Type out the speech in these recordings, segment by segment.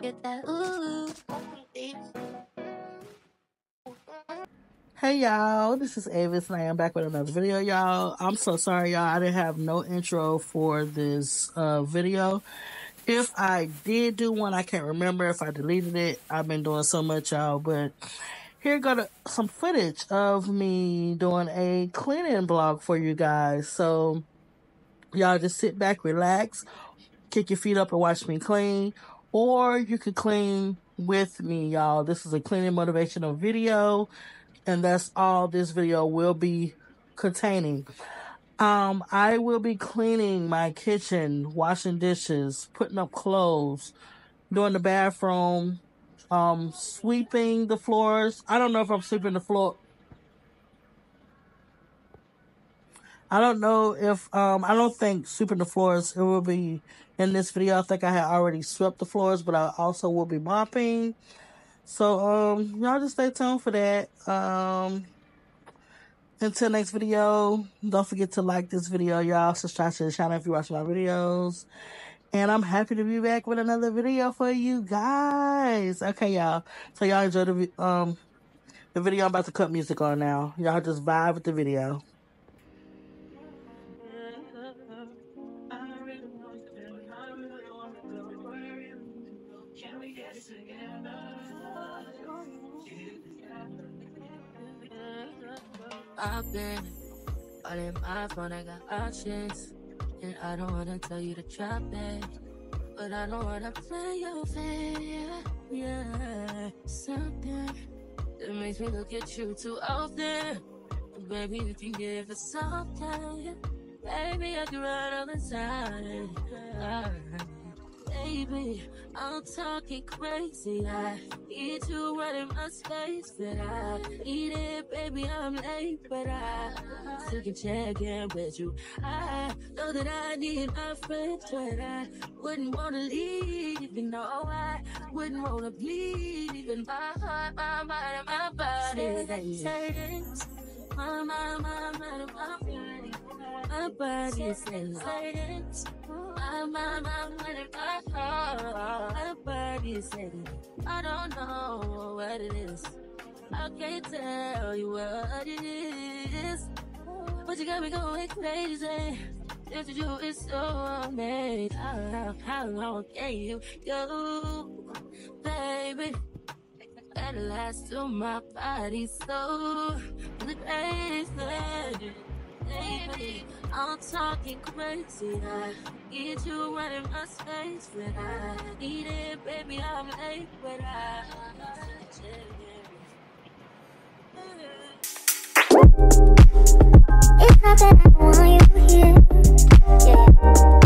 get that ooh. Hey y'all, this is Avis and I am back with another video, y'all. I'm so sorry, y'all. I didn't have no intro for this uh, video. If I did do one, I can't remember if I deleted it. I've been doing so much, y'all. But here got a, some footage of me doing a cleaning vlog for you guys. So y'all just sit back, relax, kick your feet up and watch me clean. Or you could clean with me, y'all. This is a cleaning motivational video. And that's all this video will be containing. Um, I will be cleaning my kitchen, washing dishes, putting up clothes, doing the bathroom, um, sweeping the floors. I don't know if I'm sweeping the floor. I don't know if um I don't think sweeping the floors it will be in this video. I think I had already swept the floors, but I also will be mopping. So um y'all just stay tuned for that. Um until next video, don't forget to like this video, y'all. Subscribe to the channel if you watch my videos. And I'm happy to be back with another video for you guys. Okay, y'all. So y'all enjoy the um the video. I'm about to cut music on now. Y'all just vibe with the video. I've been all in my phone, I got options. And I don't wanna tell you to drop it. But I don't wanna play your fair. Yeah, something that makes me look at you too often. But Baby, if you give us something, baby, I can run all the time. Baby, I'm talking crazy. I need you right in my space, but I need it, baby. I'm late, but I still can check in with you. I know that I need my friends, but I wouldn't wanna leave, even though I wouldn't wanna bleed, even my heart, my mind, and my body. Say things, my mind, my mind, and my body. My body says things. My heart. My body says I don't know what it is. I can't tell you what it is. But you got me going crazy. To do is so amazing. How, how long can you go, baby? That last to my body so crazy. Baby, I'm talking crazy. I need you running my space, when I need it, baby. I'm late, when I. It's not that I don't want you here. Yeah.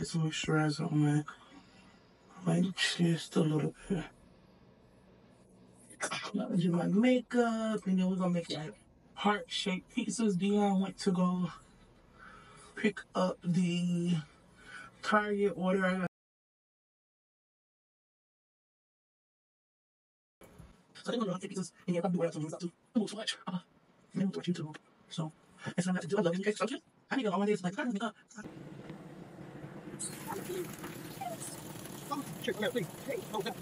This moisturizer on my, my chest a little bit. I'm do my makeup and then we're gonna make like heart shaped pizzas. Dion went to go pick up the Target order. I got so they're gonna do pizzas and yeah, probably wear out some stuff too. I move so much. Uh, I so much YouTube. So what I'm gonna have to do. I love. So just, I need to go on days like I don't Come here, Thank you.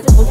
Get?